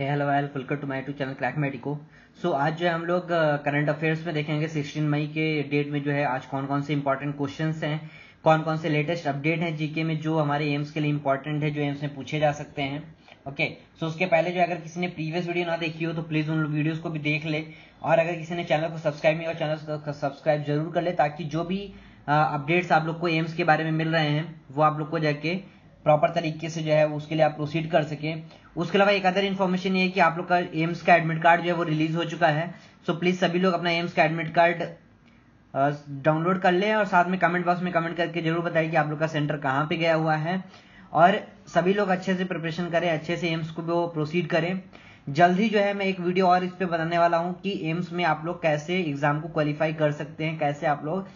Hello well welcome to my to channel crack medico so आज जो है हम लोग करंट अफेयर्स में देखेंगे 16 मई के डेट में जो है आज कौन कौन से इंपॉर्टेंट क्वेश्चंस हैं कौन कौन से लेटेस्ट अपडेट हैं जीके में जो हमारे एम्स के लिए इंपॉर्टेंट है जो एम्स में पूछे जा सकते हैं। ओके okay, सो so उसके पहले जो अगर किसी ने प्रीवियस वीडियो ना देखी हो तो प्लीज़ उन वीडियोस को भी देख ले। और अगर किसी ने चैनल को सब्सक्राइब नहीं और चैनल को सब्सक्राइब ज़रूर कर ले ताकि जो भी अपडेट्स आप लोग को एम्स के बारे में मिल रहे हैं वो आप लोग को जाके प्रॉपर तरीके से जो है उसके लिए आप प्रोसीड कर सके। उसके अलावा एक अदर इन्फॉर्मेशन ये है कि आप लोग का एम्स का एडमिट कार्ड जो है वो रिलीज़ हो चुका है। सो प्लीज़ सभी लोग अपना एम्स का एडमिट कार्ड डाउनलोड कर लें और साथ में कमेंट बॉक्स में कमेंट करके ज़रूर बताइए कि आप लोग का सेंटर कहाँ पे गया हुआ है। और सभी लोग अच्छे से प्रिपरेशन करें, अच्छे से एम्स को वो प्रोसीड करें। जल्द ही जो है मैं एक वीडियो और इस पर बताने वाला हूँ कि एम्स में आप लोग कैसे एग्ज़ाम को क्वालिफाई कर सकते हैं, कैसे आप लोग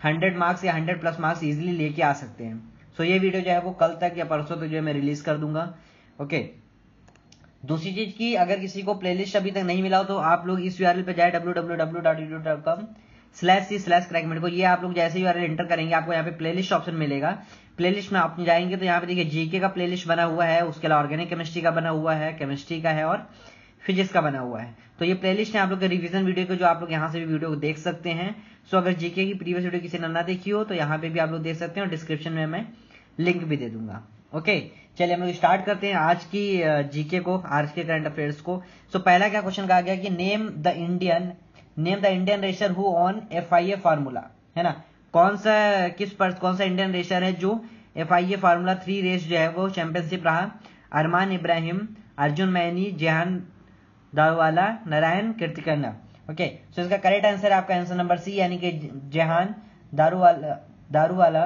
100 मार्क्स या 100 प्लस मार्क्स इजिली लेके आ सकते हैं। सो ये वीडियो जो है वो कल तक या परसों तक जो है मैं रिलीज़ कर दूँगा। ओके दूसरी चीज़ की अगर किसी को प्लेलिस्ट अभी तक नहीं मिला हो तो आप लोग इस यूआरएल पे जाए W W W dot YouTube dot com slash C slash crackmate को ये आप लोग जैसे यूआरएल एंटर करेंगे, आपको यहाँ पे प्लेलिस्ट ऑप्शन मिलेगा। प्लेलिस्ट में आप जाएँगे तो यहाँ पे देखिए जीके का प्लेलिस्ट बना हुआ है, उसके अलावा ऑर्गेनिक केमिस्ट्री का बना हुआ है केमिस्ट्री का है और फिजिक्स का बना हुआ है। तो ये प्लेलिस्ट है आप लोग के रिवीजन वीडियो को, जो आप लोग यहाँ से भी वीडियो को देख सकते हैं। सो अगर जीके की प्रीवियस वीडियो किसी ने ना देखी हो तो यहाँ पे भी आप लोग देख सकते हैं और डिस्क्रिप्शन में मैं लिंक भी दे दूँगा। ओके? चलिए हम लोग स्टार्ट करते हैं आज की जीके को आज के करंट अफेयर्स को। सो पहला क्या क्वेश्चन कहा गया कि name the Indian name the Indian racer who won F I A formula है ना? कौन सा, किस पर, कौन सा इंडियन रेसर है जो F I A formula three race जो है वो चैंपियनशिप रहा? अरमान इब्राहिम, अर्जुन मैनी जेहान दारूवाला नारायण कीर्तिकर्णा ओके? सो इसका करेक्ट आंसर आपका आंसर नंबर सी यानी कि जेहान दारूवाला दारूवाला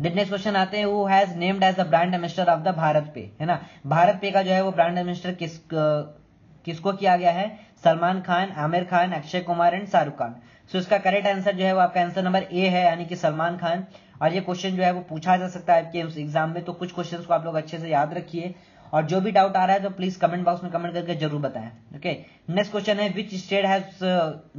नेक्स्ट क्वेश्चन आते हैं वो has named as the brand ambassador of the BharatPe है ना? भारत पे का जो है, वो ब्रांड एमिस्टर किस, किसको किया गया है? सलमान खान, आमिर खान, अक्षय कुमार एंड शाहरुख खान। सो इसका करेक्ट आंसर जो है, वो आपका आंसर नंबर ए है, यानी कि सलमान खान। और ये क्वेश्चन जो है, वो पूछा जा सकता है आपके एग्ज़ाम में तो कुछ क्वेश्चन को आप लोग अच्छे से याद रखिए। और जो भी डाउट आ रहा है तो प्लीज़ कमेंट बॉक्स में कमेंट करके ज़रूर बताएँ ओके नेक्स्ट क्वेश्चन है which state has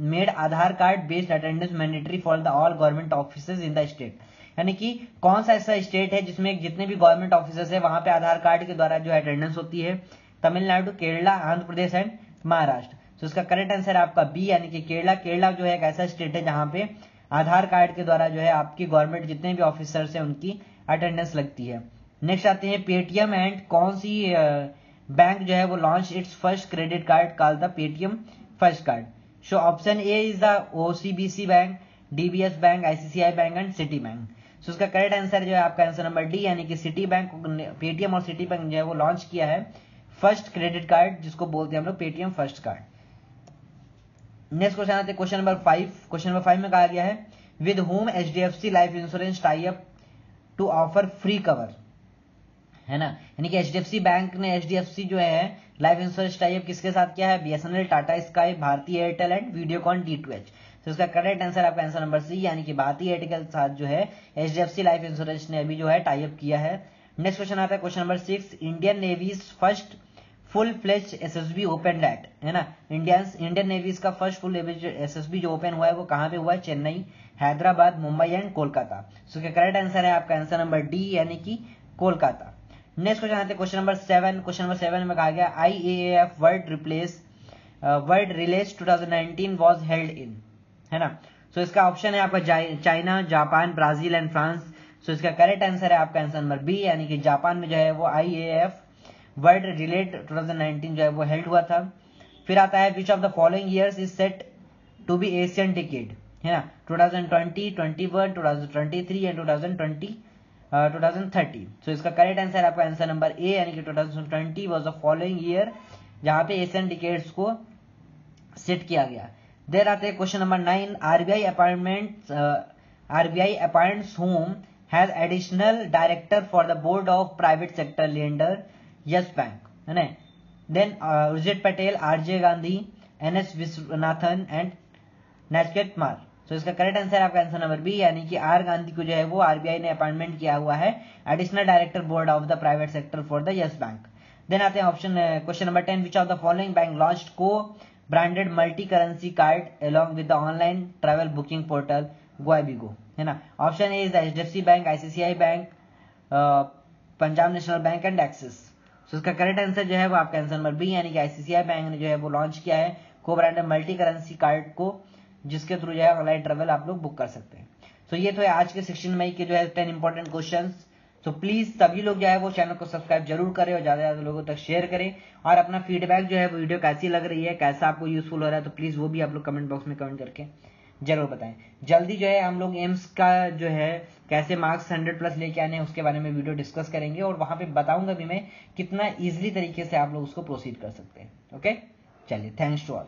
made Aadhaar card based attendance mandatory for the all government office in the state यानी कि कौन सा ऐसा स्टेट है जिसमें जितने भी गवर्नमेंट ऑफिसर्स है, वहाँ पे आधार कार्ड के द्वारा जो अटेंडेंस होती है, तमिलनाडु, केरला, आंध्र प्रदेश एंड महाराष्ट्र। तो इसका करेक्ट आंसर आपका बी यानी कि केरला। केरला जो है एक ऐसा स्टेट है जहाँ पे आधार कार्ड के द्वारा जो है आपकी गवर्नमेंट जितने भी ऑफिसर्स है, उनकी अटेंडेंस लगती है। नेक्स्ट आते हैं पेटीएम एंड कौन सी बैंक जो है वो launch its first credit card call the Paytm first card so option A is the OCBC bank DBS bank ICCI bank and Citi bank so उसका करेक्ट आंसर जो है, आपका आंसर नंबर डी यानी कि Citi bank Paytm और city bank जो है, वो लॉन्च किया है फ़र्स्ट क्रेडिट कार्ड जिसको बोलते हैं हम लोग Paytm first card next question आते हैं question number five question number five में कहा गया है with whom H D F C life insurance tie up to offer free cover है ना? यानी कि H D F C bank ने एच डी एफ़ सी जो है लाइफ इंश्योरेंस टाइप किसके साथ किया है? BSNL Tata Sky Bhartiya Airtel and Videocon D two H तो इसका करेक्ट आंसर आपका आंसर नंबर सी यानी कि भारतीय एयरटेल साथ जो है एचडीएफसी लाइफ इंश्योरेंस ने अभी जो है टाइप किया है। नेक्स्ट क्वेश्चन आता है question number six Indian navy's first full fledge SSB open that है ना? इंडियन इंडियन नेवीज का फ़र्स्ट फुल एसएसबी जो ओपन हुआ है, वो कहाँ पे हुआ है? चेन्नई, हैदराबाद, मुंबई एंड कोलकाता। सो क्या करेक्ट आंसर है आपका आंसर नंबर डी यानी कि कोलकाता। नेक्स्ट क्वेश्चन आते हैं question number seven question number seven में कहा गया I A F world relays world relays 2019 was held in है ना? सो so, इसका ऑप्शन है आपका China Japan Brazil and France so इसका करेक्ट आंसर है आपका आंसर नंबर बी यानी कि जापान में जो है वो आई एफ़ वर्ल्ड रिलेट 2019 जो है वो हेल्ड हुआ था। फिर आता है which of the following years is set to be Asian ticket है ना? 2020, 21, 2023 एंड 2020 2030 सो इसका करेक्ट आंसर है आपका आंसर नंबर ए यानी कि 2020 वाज द फॉलोइंग ईयर जहाँ पे एशियन टिकेट्स को सेट किया गया। देर आते हैं question number nine RBI appointment RBI appoints whom has additional director for the board of private sector lender Yes bank है ना then Urjit Patel R J Gandhi N S Vishwanathan and Nachiket Mor तो इसका correct answer आपका answer number B यानी कि are Gandhi को जो है वो आरबीआई ने अपॉइंटमेंट किया हुआ है additional director board of the private sector for the Yes bank then आते हैं option question number ten which of the following bank launch co branded multi currency card along with online travel booking portal Goibibo है ना? Option A is the H D F C bank ICCI bank Punjab national bank and Axis so इसका correct answer जो है वो आपका answer number B यानी कि ICCI bank ने जो है वो लॉन्च किया है को ब्रांडेड मल्टी करेंसी कार्ड को, जिसके थ्रू जो है ऑनलाइन ट्रेवल आप लोग बुक कर सकते हैं। सो ये तो है आज के सिक्सटीन मई के जो है टेन इंपॉर्टेंट क्वेश्चन तो प्लीज़ सभी लोग जो है वो चैनल को सब्सक्राइब ज़रूर करें और ज़्यादा ज़्यादा लोगों तक शेयर करें। और अपना फीडबैक जो है वो वीडियो कैसी लग रही है, कैसा आपको यूजफुल हो रहा है तो प्लीज़ वो भी आप लोग कमेंट बॉक्स में कमेंट करके ज़रूर बताएँ। जल्दी जो है हम लोग एम्स का जो है कैसे मार्क्स हंड्रेड प्लस लेके आने उसके बारे में वीडियो डिस्कस करेंगे और वहाँ पे बताऊँगा भी मैं कितना इजिली तरीके से आप लोग उसको प्रोसीड कर सकते हैं। ओके चलिए थैंक्स टू ऑल